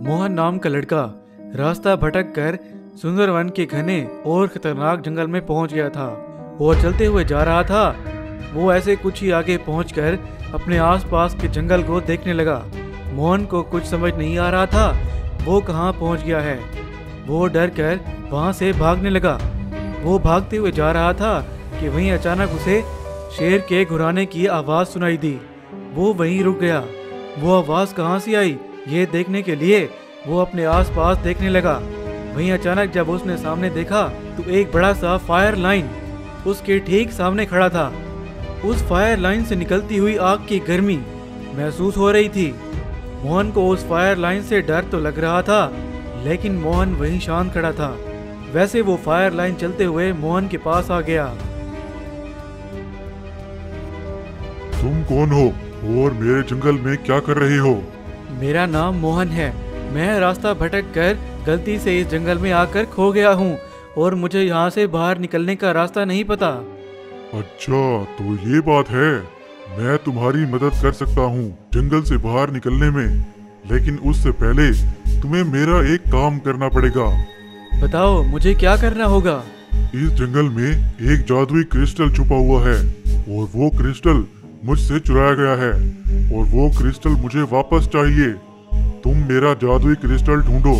मोहन नाम का लड़का रास्ता भटक कर सुंदरवन के घने और खतरनाक जंगल में पहुँच गया था। वो चलते हुए जा रहा था। वो ऐसे कुछ ही आगे पहुंचकर अपने आसपास के जंगल को देखने लगा। मोहन को कुछ समझ नहीं आ रहा था, वो कहाँ पहुँच गया है। वो डर कर वहाँ से भागने लगा। वो भागते हुए जा रहा था कि वहीं अचानक उसे शेर के घुराने की आवाज़ सुनाई दी। वो वहीं रुक गया। वो आवाज़ कहाँ से आई? ये देखने के लिए वो अपने आसपास देखने लगा। वहीं अचानक जब उसने सामने देखा तो एक बड़ा सा फायर लाइन उसके ठीक सामने खड़ा था। उस फायर लाइन से निकलती हुई आग की गर्मी महसूस हो रही थी। मोहन को उस फायर लाइन से डर तो लग रहा था, लेकिन मोहन वहीं शांत खड़ा था। वैसे वो फायर लाइन चलते हुए मोहन के पास आ गया। तुम कौन हो? और मेरे जंगल में क्या कर रहे हो? मेरा नाम मोहन है। मैं रास्ता भटक कर गलती से इस जंगल में आकर खो गया हूँ और मुझे यहाँ से बाहर निकलने का रास्ता नहीं पता। अच्छा तो ये बात है। मैं तुम्हारी मदद कर सकता हूँ जंगल से बाहर निकलने में। लेकिन उससे पहले तुम्हें मेरा एक काम करना पड़ेगा। बताओ मुझे क्या करना होगा? इस जंगल में एक जादुई क्रिस्टल छुपा हुआ है और वो क्रिस्टल मुझसे चुराया गया है और वो क्रिस्टल मुझे वापस चाहिए। तुम मेरा जादुई क्रिस्टल ढूंढो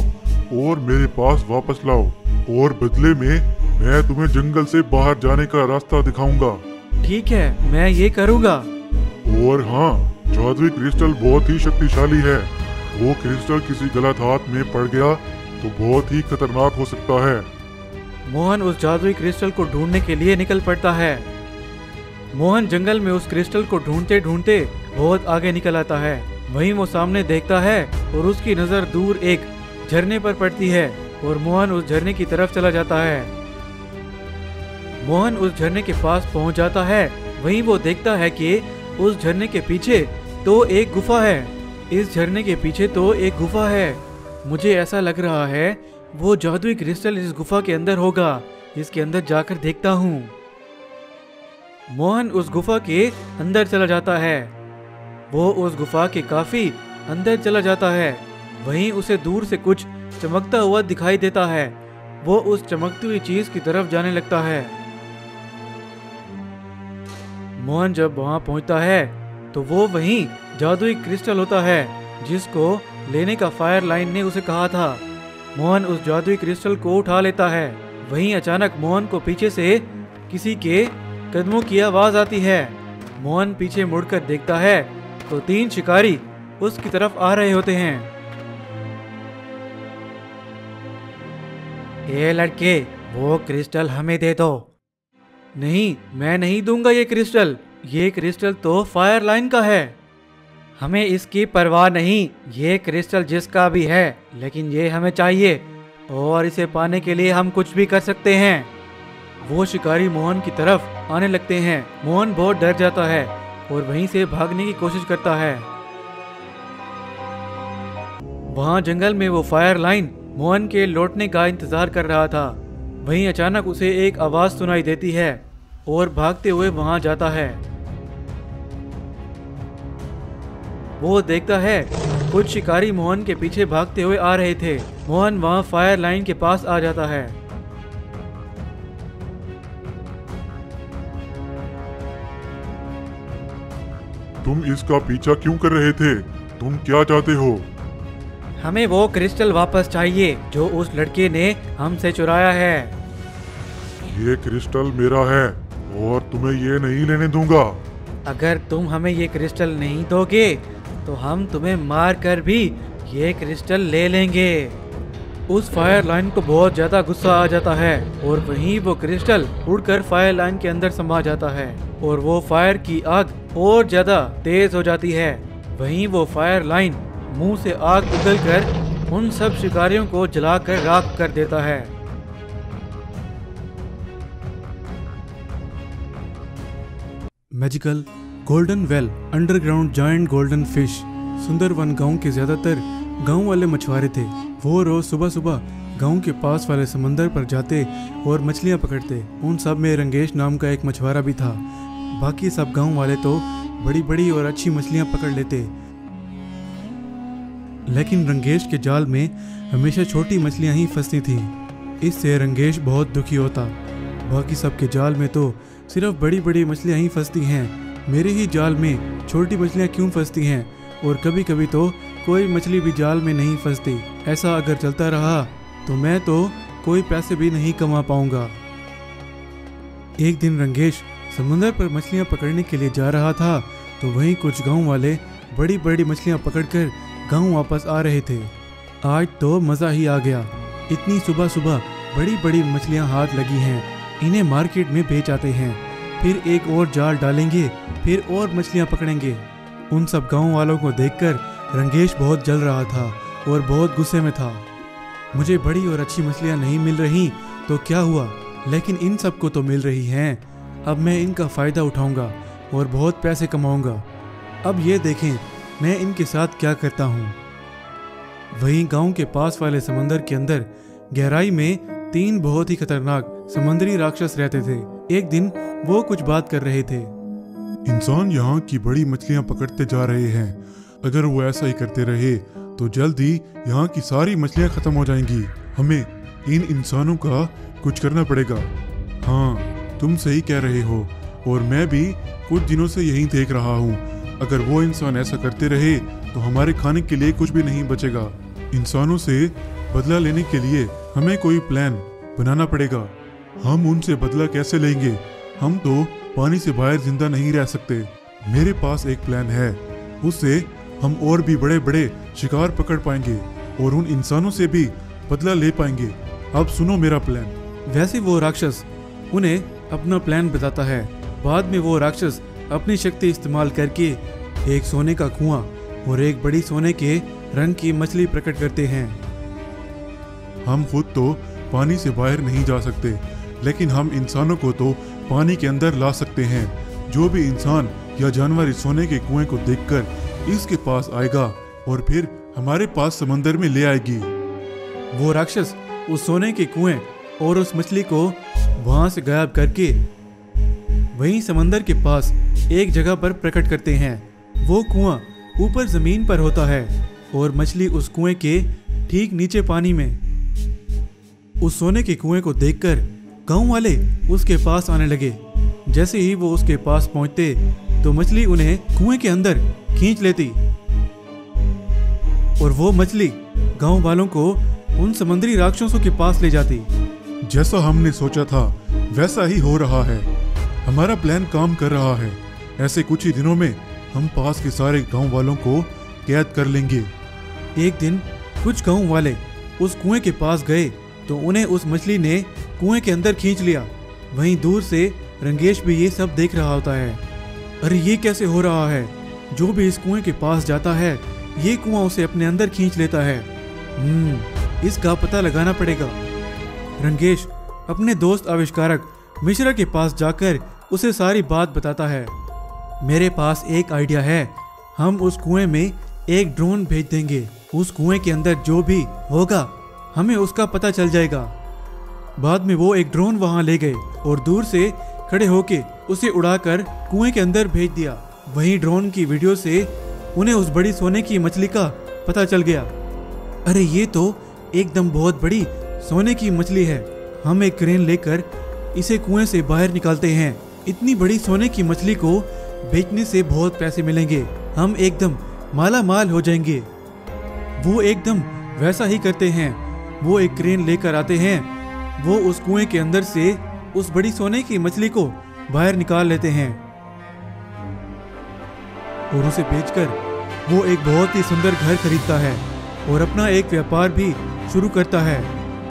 और मेरे पास वापस लाओ और बदले में मैं तुम्हें जंगल से बाहर जाने का रास्ता दिखाऊँगा। ठीक है मैं ये करूँगा। और हाँ जादुई क्रिस्टल बहुत ही शक्तिशाली है। वो क्रिस्टल किसी गलत हाथ में पड़ गया तो बहुत ही खतरनाक हो सकता है। मोहन उस जादुई क्रिस्टल को ढूँढने के लिए निकल पड़ता है। मोहन जंगल में उस क्रिस्टल को ढूंढते ढूंढते बहुत आगे निकल आता है। वहीं वो सामने देखता है और उसकी नज़र दूर एक झरने पर पड़ती है और मोहन उस झरने की तरफ़ चला जाता है। मोहन उस झरने के पास पहुँच जाता है। वहीं वो देखता है कि उस झरने के पीछे तो एक गुफा है। इस झरने के पीछे तो एक गुफा है। मुझे ऐसा लग रहा है वो जादुई क्रिस्टल इस गुफा के अंदर होगा। इसके अंदर जाकर देखता हूँ। मोहन उस गुफा के अंदर चला जाता है। वो उस गुफा के काफ़ी अंदर चला जाता है। वहीं उसे दूर से कुछ चमकता हुआ दिखाई देता है। वो उस चमकती हुई चीज़ की तरफ़ जाने लगता है। मोहन जब वहाँ पहुँचता है तो वो वहीं जादुई क्रिस्टल होता है, जिसको लेने का फायर लाइन ने उसे कहा था। मोहन उस जादुई क्रिस्टल को उठा लेता है। वहीं अचानक मोहन को पीछे से किसी के कदमों की आवाज़ आती है। मोहन पीछे मुड़कर देखता है तो तीन शिकारी उसकी तरफ़ आ रहे होते हैं। ये लड़के, वो क्रिस्टल हमें दे दो। नहीं, मैं नहीं दूँगा ये क्रिस्टल। ये क्रिस्टल तो फायर लाइन का है। हमें इसकी परवाह नहीं, ये क्रिस्टल जिसका भी है, लेकिन ये हमें चाहिए, और इसे पाने के लिए हम कुछ भी कर सकते हैं। वो शिकारी मोहन की तरफ़ आने लगते हैं। मोहन बहुत डर जाता है और वहीं से भागने की कोशिश करता है। वहाँ जंगल में वो फायर लाइन मोहन के लौटने का इंतज़ार कर रहा था। वहीं अचानक उसे एक आवाज़ सुनाई देती है और भागते हुए वहाँ जाता है। वो देखता है, कुछ शिकारी मोहन के पीछे भागते हुए आ रहे थे। मोहन वहाँ फायर लाइन के पास आ जाता है। तुम इसका पीछा क्यों कर रहे थे? तुम क्या चाहते हो? हमें वो क्रिस्टल वापस चाहिए जो उस लड़के ने हमसे चुराया है। ये क्रिस्टल मेरा है और तुम्हें ये नहीं लेने दूँगा। अगर तुम हमें ये क्रिस्टल नहीं दोगे तो हम तुम्हें मार कर भी ये क्रिस्टल ले लेंगे। उस फायर लाइन को बहुत ज़्यादा गुस्सा आ जाता है और वहीं वो क्रिस्टल उड़कर फायर लाइन के अंदर समा जाता है। और वो फायर की आग और ज़्यादा तेज हो जाती है। वहीं वो फायर लाइन मुँह से आग उगल कर उन सब शिकारियों को जलाकर राख कर देता है। Magical golden well underground joint golden fish Sundarban गाँव के ज़्यादातर गाँव वाले मछुआरे थे। वो रोज सुबह सुबह गाँव के पास वाले समंदर पर जाते और मछलियाँ पकड़ते। उन सब में रंगेश नाम का एक मछुआरा भी था। बाकी सब गाँव वाले तो बड़ी बड़ी और अच्छी मछलियाँ पकड़ लेते। लेकिन रंगेश के जाल में हमेशा छोटी मछलियाँ ही फंसती थीं। इससे रंगेश बहुत दुखी होता। बाकी सबके जाल में तो सिर्फ़ बड़ी बड़ी मछलियाँ ही फंसती हैं। मेरे ही जाल में छोटी मछलियाँ क्यों फंसती हैं? और कभी कभी तो कोई मछली भी जाल में नहीं फंसती। ऐसा अगर चलता रहा तो मैं तो कोई पैसे भी नहीं कमा पाऊँगा। एक दिन रंगेश समुद्र पर मछलियाँ पकड़ने के लिए जा रहा था तो वहीं कुछ गाँव वाले बड़ी बड़ी मछलियाँ पकड़कर गाँव वापस आ रहे थे। आज तो मज़ा ही आ गया। इतनी सुबह सुबह बड़ी बड़ी मछलियाँ हाथ लगी हैं, इन्हें मार्केट में बेच आते हैं। फिर एक और जाल डालेंगे, फिर और मछलियाँ पकड़ेंगे। उन सब गाँव वालों को देखकर रंगेश बहुत जल रहा था और बहुत गुस्से में था। मुझे बड़ी और अच्छी मछलियाँ नहीं मिल रही तो क्या हुआ? लेकिन इन सबको तो मिल रही हैं। अब मैं इनका फ़ायदा उठाऊँगा और बहुत पैसे कमाऊँगा। अब ये देखें, मैं इनके साथ क्या करता हूँ। वहीं गाँव के पास वाले समंदर के अंदर, गहराई में तीन बहुत ही खतरनाक समुद्री राक्षस रहते थे। एक दिन वो कुछ बात कर रहे थे। इंसान यहाँ की बड़ी मछलियाँ पकड़ते जा रहे हैं। अगर वो ऐसा ही करते रहे तो जल्द ही यहाँ की सारी मछलियाँ खत्म हो जाएँगी। हमें इन इंसानों का कुछ करना पड़ेगा। हाँ। तुम सही कह रहे हो, और मैं भी कुछ दिनों से यही देख रहा हूँ। अगर वो इंसान ऐसा करते रहे तो हमारे खाने के लिए कुछ भी नहीं बचेगा। इंसानों से बदला लेने के लिए हमें कोई प्लान बनाना पड़ेगा। हम उनसे बदला कैसे लेंगे? हम तो पानी से बाहर ज़िंदा नहीं रह सकते। मेरे पास एक प्लान है। उससे हम और भी बड़े बड़े शिकार पकड़ पाएँगे, और उन इंसानों से भी बदला ले पाएँगे। अब सुनो मेरा प्लान वैसे वो राक्षस, उन्हें अपना प्लान बताता है। बाद में वो राक्षस अपनी शक्ति इस्तेमाल करके एक सोने का कुआँ और एक बड़ी सोने के रंग की मछली प्रकट करते हैं। हम खुद तो पानी से बाहर नहीं जा सकते लेकिन हम इंसानों को तो पानी के अंदर ला सकते हैं। जो भी इंसान या जानवर इस सोने के कुएँ को देखकर इसके पास आएगा और फिर हमारे पास समंदर में ले आएगी। वो राक्षस उस सोने के कुएँ और उस मछली को वहाँ से गायब करके वहीं समंदर के पास एक जगह पर प्रकट करते हैं। वो कुआँ ऊपर ज़मीन पर होता है और मछली उस कुएँ के ठीक नीचे पानी में। उस सोने के कुएँ को देखकर गाँव वाले उसके पास आने लगे। जैसे ही वो उसके पास पहुँचते तो मछली उन्हें कुएँ के अंदर खींच लेती। और वो मछली गाँव वालों को उन समुद्री राक्षसों के पास ले जाती। जैसा हमने सोचा था, वैसा ही हो रहा है। हमारा प्लान काम कर रहा है। ऐसे कुछ ही दिनों में हम पास के सारे गाँव वालों को कैद कर लेंगे। एक दिन कुछ गाँव वाले उस कुएँ के पास गए तो उन्हें उस मछली ने कुएँ के अंदर खींच लिया। वहीं दूर से रंगेश भी ये सब देख रहा होता है। अरे ये कैसे हो रहा है? जो भी इस कुएँ के पास जाता है, ये कुआँ उसे अपने अंदर खींच लेता है। हम्म इसका पता लगाना पड़ेगा। रंगेश अपने दोस्त आविष्कारक मिश्रा के पास जाकर उसे सारी बात बताता है। मेरे पास एक आइडिया है। हम उस कुएँ में एक ड्रोन भेज देंगे। उस कुएँ के अंदर जो भी होगा, हमें उसका पता चल जाएगा। बाद में वो एक ड्रोन वहाँ ले गए और दूर से खड़े होके उसे उड़ाकर कुएँ के अंदर भेज दिया। वहीं ड्रोन की वीडियो से उन्हें उस बड़ी सोने की मछली का पता चल गया। अरे, ये तो एकदम बहुत बड़ी सोने की मछली है। हम एक क्रेन लेकर इसे कुएँ से बाहर निकालते हैं। इतनी बड़ी सोने की मछली को बेचने से बहुत पैसे मिलेंगे। हम एकदम माला माल हो जाएँगे। वो एकदम वैसा ही करते हैं। वो एक क्रेन लेकर आते हैं। वो उस कुएँ के अंदर से उस बड़ी सोने की मछली को बाहर निकाल लेते हैं। और उसे बेचकर वो एक बहुत ही सुंदर घर खरीदता है और अपना एक व्यापार भी शुरू करता है।